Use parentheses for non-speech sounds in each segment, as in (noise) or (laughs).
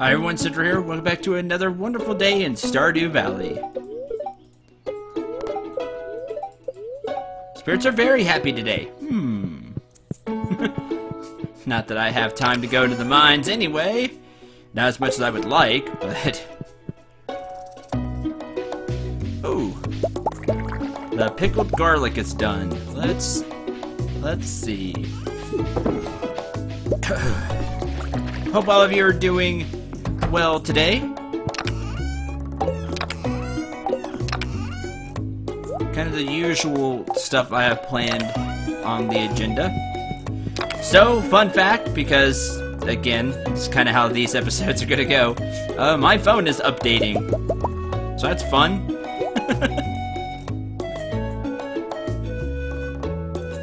Hi everyone, Cendril here. Welcome back to another wonderful day in Stardew Valley. Spirits are very happy today. Hmm. (laughs) Not that I have time to go to the mines anyway. Not as much as I would like, but... Ooh. The pickled garlic is done. Let's... Let's see. (coughs) Hope all of you are doing well today. Kind of the usual stuff I have planned on the agenda. So, fun fact, because, again, it's kind of how these (laughs) episodes are gonna go, uh, my phone is updating. So that's fun. (laughs)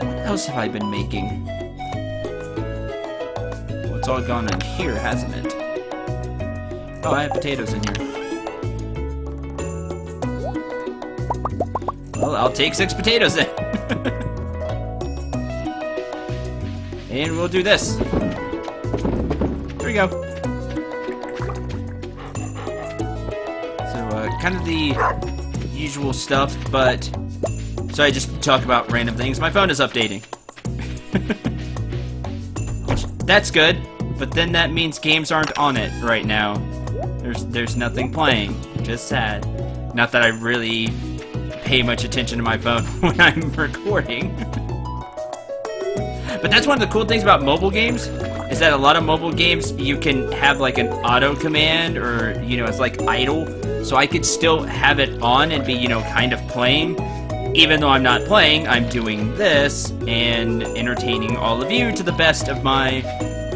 what else have I been making? Well, it's all gone in here, hasn't it? Oh, I have potatoes in here. Well, I'll take six potatoes then. (laughs) and we'll do this. Here we go. So, uh, kind of the usual stuff, but... So I just talk about random things. My phone is updating. (laughs) That's good, but then that means games aren't on it right now. There's there's nothing playing. Just sad. Not that I really pay much attention to my phone (laughs) when I'm recording. but that's one of the cool things about mobile games is that a lot of mobile games you can have like an auto command or you know it's like idle so I could still have it on and be you know kind of playing even though I'm not playing I'm doing this and entertaining all of you to the best of my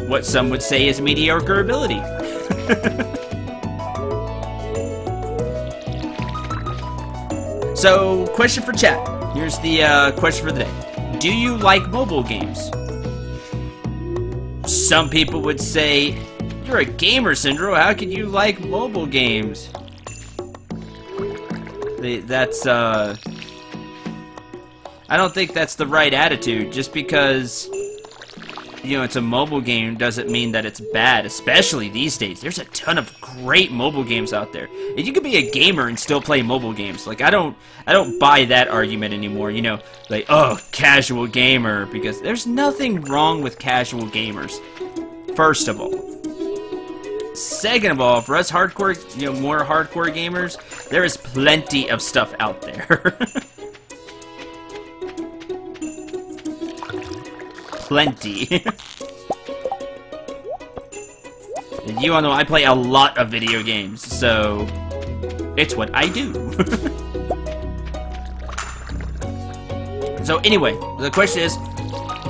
what some would say is mediocre ability (laughs) So, question for chat. Here's the uh, question for the day. Do you like mobile games? Some people would say, you're a gamer, Cendril. How can you like mobile games? That's, uh... I don't think that's the right attitude. Just because you know, it's a mobile game doesn't mean that it's bad, especially these days. There's a ton of great mobile games out there. And you can be a gamer and still play mobile games. Like I don't I don't buy that argument anymore, you know, like, oh, casual gamer because there's nothing wrong with casual gamers. First of all. Second of all, for us hardcore, you know, more hardcore gamers, there is plenty of stuff out there. (laughs) plenty. (laughs) you all know I play a lot of video games, so it's what I do. (laughs) so anyway, the question is,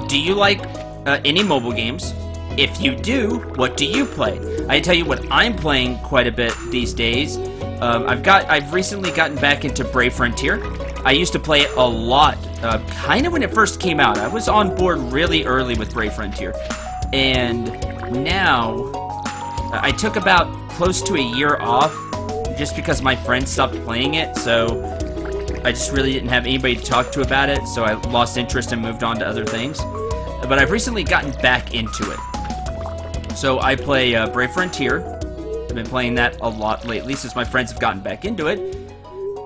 do you like uh, any mobile games? If you do, what do you play? I tell you what I'm playing quite a bit these days. Um, I've got I've recently gotten back into Brave Frontier. I used to play it a lot, uh, kind of when it first came out. I was on board really early with Brave Frontier. And now, I took about close to a year off just because my friends stopped playing it, so I just really didn't have anybody to talk to about it, so I lost interest and moved on to other things. But I've recently gotten back into it. So I play uh, Brave Frontier. I've been playing that a lot lately since my friends have gotten back into it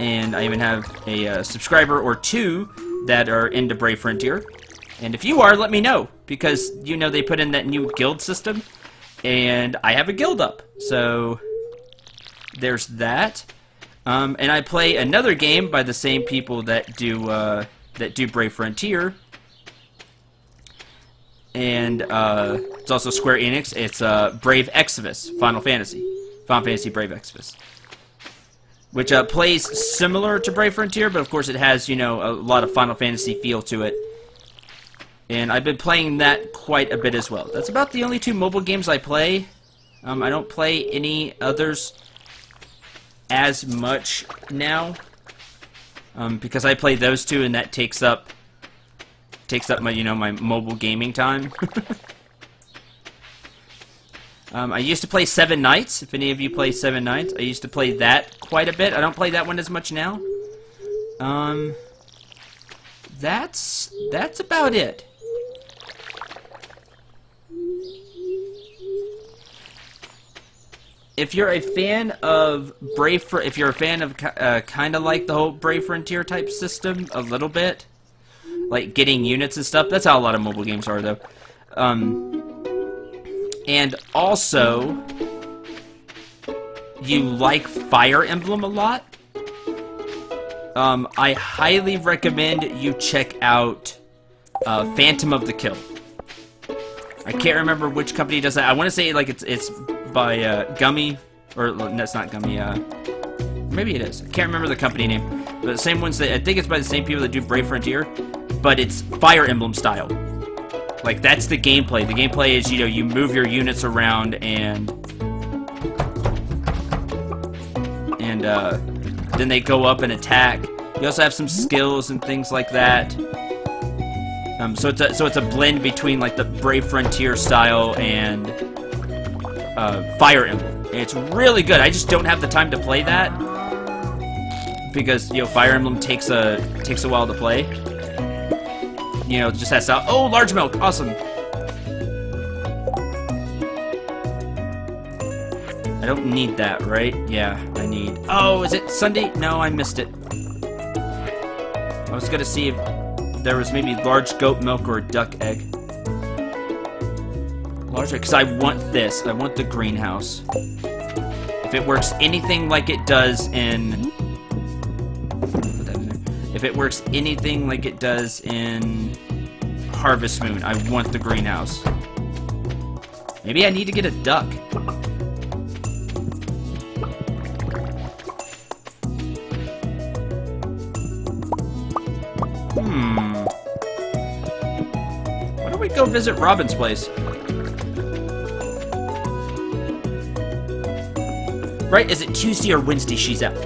and I even have a uh, subscriber or two that are into Brave Frontier. And if you are, let me know, because, you know, they put in that new guild system, and I have a guild up, so there's that. Um, and I play another game by the same people that do, uh, that do Brave Frontier, and uh, it's also Square Enix. It's uh, Brave Exvius, Final Fantasy. Final Fantasy Brave Exvius which uh, plays similar to Brave Frontier, but of course it has, you know, a lot of Final Fantasy feel to it. And I've been playing that quite a bit as well. That's about the only two mobile games I play. Um, I don't play any others as much now. Um, because I play those two and that takes up takes up my, you know, my mobile gaming time. (laughs) Um, I used to play Seven Knights, if any of you play Seven Knights. I used to play that quite a bit. I don't play that one as much now. Um, that's, that's about it. if you're a fan of Brave, Fr- if you're a fan of uh, kind of like the whole Brave Frontier type system, a little bit, like getting units and stuff. That's how a lot of mobile games are, though. Um, and also, you like Fire Emblem a lot. Um, I highly recommend you check out uh, Phantom of the Kill. I can't remember which company does that. I want to say like it's it's by uh, Gumi, or that's not Gumi. Uh, maybe it is. I can't remember the company name. But the same ones that I think it's by the same people that do Brave Frontier, but it's Fire Emblem style. Like that's the gameplay. The gameplay is you know you move your units around and and uh, then they go up and attack. You also have some skills and things like that. Um, so it's a so it's a blend between like the Brave Frontier style and uh, Fire Emblem. And it's really good. I just don't have the time to play that because you know Fire Emblem takes a takes a while to play. You know, just has to. Oh, large milk, awesome. I don't need that, right? Yeah, I need. Oh, is it Sunday? No, I missed it. I was gonna see if there was maybe large goat milk or a duck egg. Large because I want this. I want the greenhouse. If it works anything like it does in... If it works anything like it does in Harvest Moon, I want the greenhouse. Maybe I need to get a duck. Hmm. Why don't we go visit Robin's place? Right? Is it Tuesday or Wednesday she's out?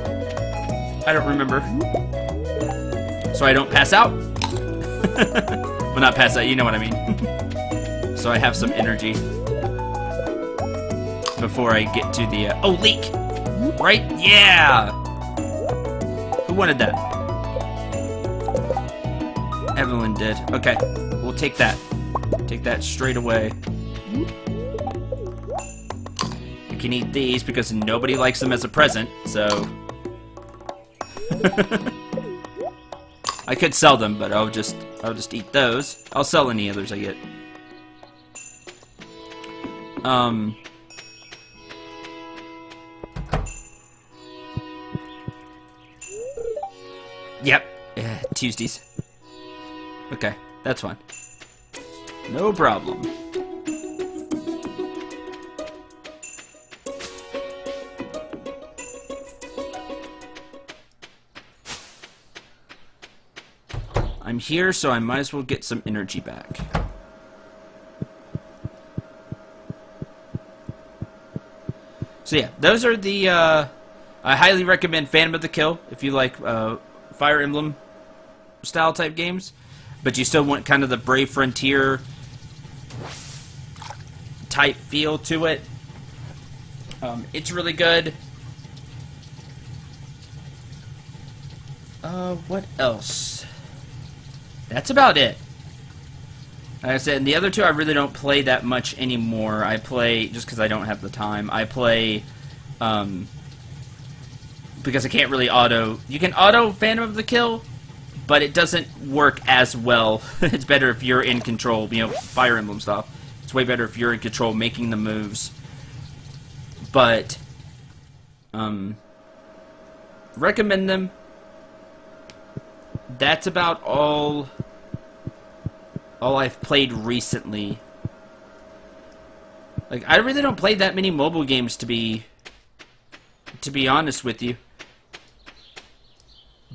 I don't remember. So I don't pass out? (laughs) well, not pass out, you know what I mean. so I have some energy. Before I get to the... Uh, oh, leek, Right? Yeah! Who wanted that? Evelyn did. Okay, we'll take that. Take that straight away. You can eat these because nobody likes them as a present, so... (laughs) I could sell them, but I'll just I'll just eat those. I'll sell any others I get. Um Yep. Yeah, Tuesdays. Okay, that's fine. No problem. I'm here, so I might as well get some energy back. So yeah, those are the, uh, I highly recommend Phantom of the Kill if you like uh, Fire Emblem style type games, but you still want kind of the Brave Frontier type feel to it. Um, it's really good. Uh, what else? That's about it. Like I said, the other two I really don't play that much anymore. I play just because I don't have the time. I play um, because I can't really auto. You can auto Phantom of the Kill, but it doesn't work as well. (laughs) it's better if you're in control. You know, Fire Emblem stuff. It's way better if you're in control, making the moves. But um, recommend them that's about all all I've played recently. Like I really don't play that many mobile games to be to be honest with you.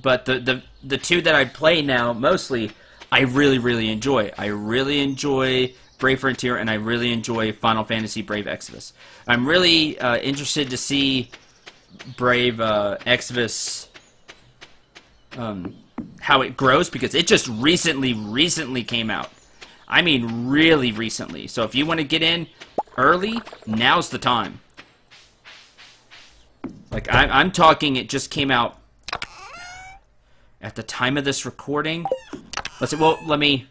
But the the the two that I play now mostly I really really enjoy. I really enjoy Brave Frontier and I really enjoy Final Fantasy Brave Exvius. I'm really uh, interested to see Brave uh, Exvius um, how it grows because it just recently, recently came out. I mean, really recently. So if you want to get in early, now's the time. Like, I, I'm talking, it just came out at the time of this recording. Let's well, let me,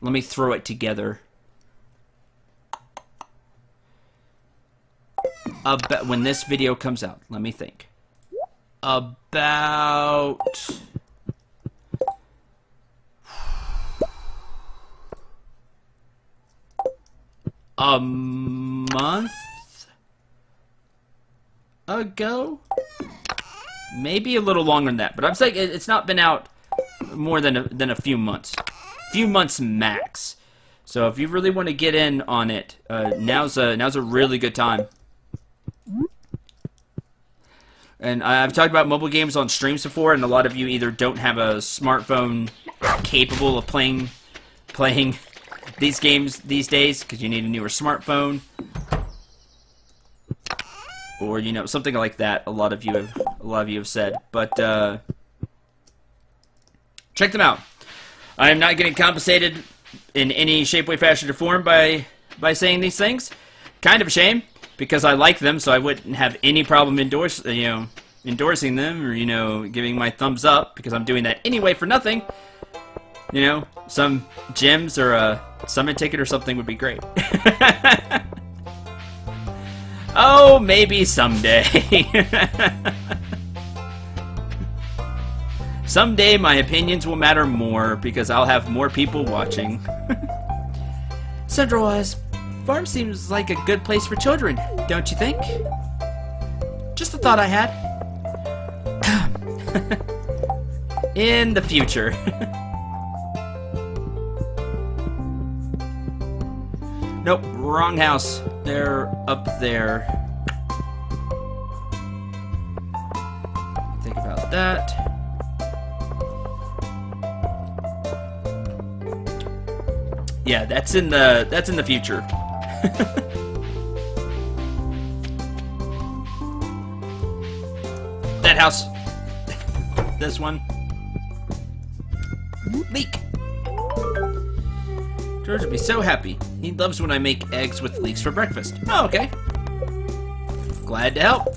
let me throw it together. about when this video comes out. Let me think. About a month ago? Maybe a little longer than that, but I'm saying it's not been out more than a, than a few months. Few months max. So if you really want to get in on it, uh, now's a now's a really good time. And I've talked about mobile games on streams before, and a lot of you either don't have a smartphone capable of playing playing (laughs) these games these days because you need a newer smartphone, or you know something like that. A lot of you have a lot of you have said, but uh, check them out. I am not getting compensated in any shape, way, fashion, or form by by saying these things. Kind of a shame because I like them, so I wouldn't have any problem endorse uh, you know endorsing them or you know giving my thumbs up because I'm doing that anyway for nothing. You know, some gems or a summon ticket or something would be great. (laughs) oh, maybe someday. (laughs) someday my opinions will matter more because I'll have more people watching. (laughs) Centralized farm seems like a good place for children, don't you think? Just a thought I had. (coughs) In the future. (laughs) Nope, wrong house. They're up there. Think about that. Yeah, that's in the that's in the future. (laughs) that house. this one. Leek. George would be so happy. He loves when I make eggs with leeks for breakfast. Oh, okay. Glad to help.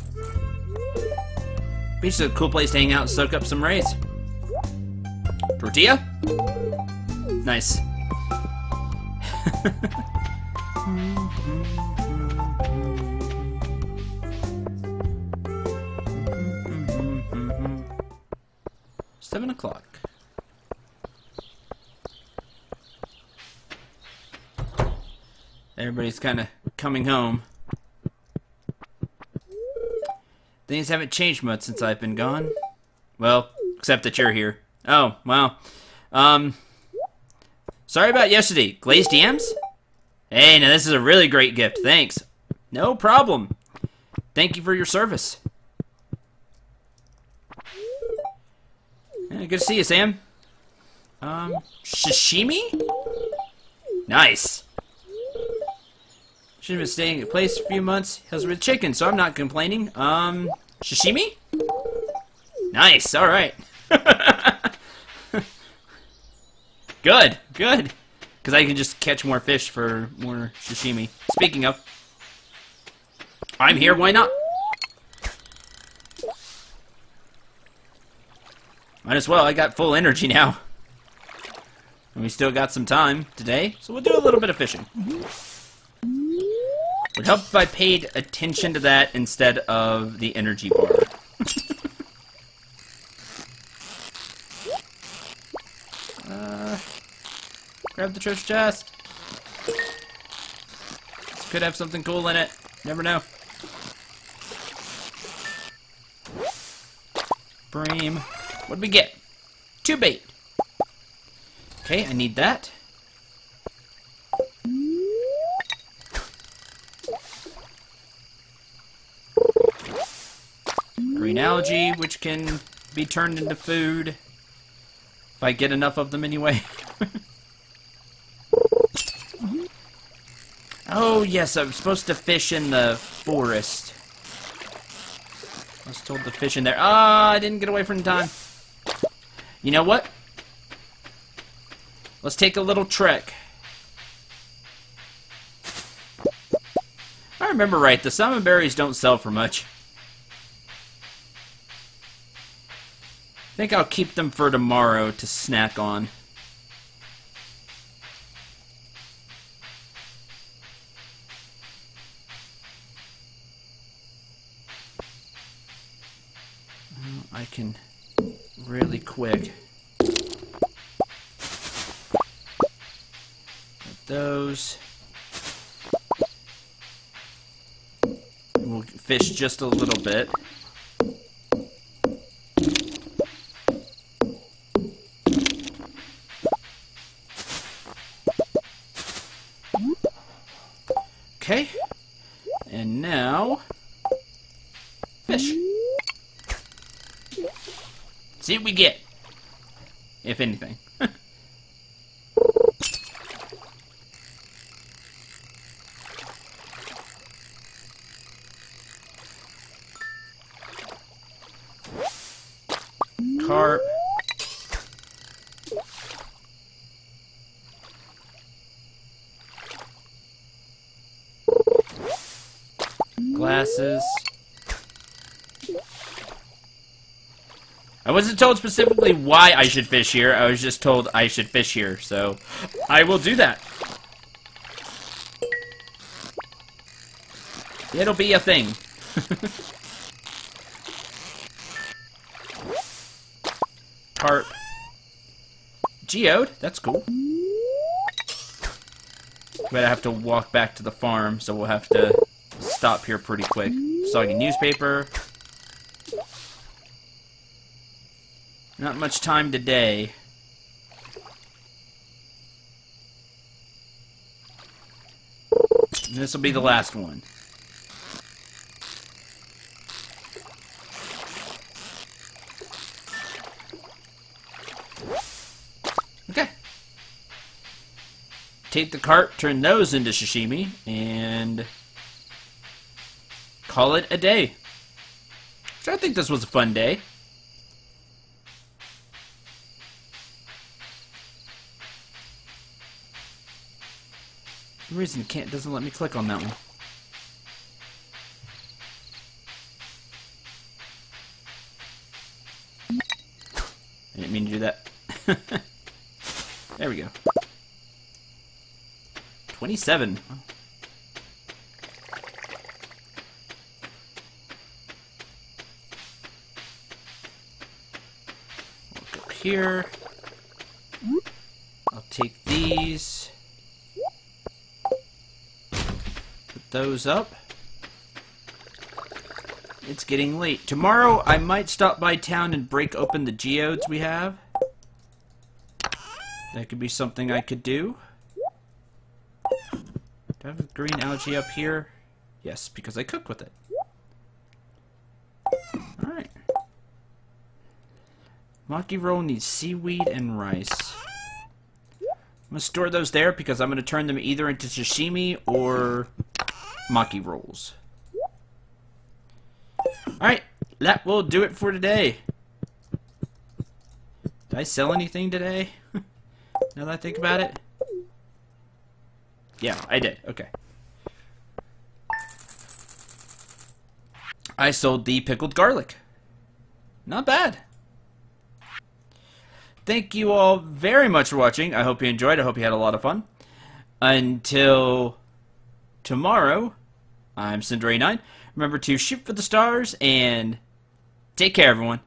Beach is a cool place to hang out and soak up some rays. Tortilla? Nice. (laughs) Seven o'clock. Everybody's kind of coming home. Things haven't changed much since I've been gone. Well, except that you're here. Oh, wow. Um, sorry about yesterday. Glazed yams? Hey, now this is a really great gift. Thanks. No problem. Thank you for your service. Yeah, good to see you, Sam. Um, sashimi? Nice. Should have been staying at a place for a few months. Hills with chicken, so I'm not complaining. Um, sashimi? Nice, alright. (laughs) good, good. Because I can just catch more fish for more sashimi. Speaking of, I'm here, why not? Might as well, I got full energy now. And we still got some time today, so we'll do a little bit of fishing. Would help if I paid attention to that instead of the energy bar. uh, grab the treasure chest. This could have something cool in it. Never know. Bream. What'd we get? Two bait. Okay, I need that. green algae, which can be turned into food. If I get enough of them anyway. (laughs) oh, yes, I'm supposed to fish in the forest. I was told to fish in there. Ah, oh, I didn't get away from time. You know what? Let's take a little trek. I remember right, the salmon berries don't sell for much. I think I'll keep them for tomorrow to snack on. Quick. Get those. We'll fish just a little bit. Okay. And now... Fish. See what we get. If anything. (laughs) Carp. Glasses. I wasn't told specifically why I should fish here. I was just told I should fish here, so I will do that. It'll be a thing. (laughs) Carp. Geode, that's cool. But I have to walk back to the farm, so we'll have to stop here pretty quick. Soggy newspaper. Not much time today. This will be the last one. Okay. Take the cart, turn those into sashimi, and call it a day. So I think this was a fun day. Some reason it can't doesn't let me click on that one. I didn't mean to do that. (laughs) there we go. 27. Look up here. I'll take these. Put those up. It's getting late. Tomorrow, I might stop by town and break open the geodes we have. That could be something I could do. Do I have green algae up here? Yes, because I cook with it. Alright. Maki roll needs seaweed and rice. I'm going to store those there because I'm going to turn them either into sashimi or maki rolls. Alright, that will do it for today. Did I sell anything today? (laughs) now that I think about it. Yeah, I did. Okay. I sold the pickled garlic. Not bad. Thank you all very much for watching. I hope you enjoyed. I hope you had a lot of fun. Until tomorrow, I'm Cendril89. Remember to shoot for the stars and take care, everyone.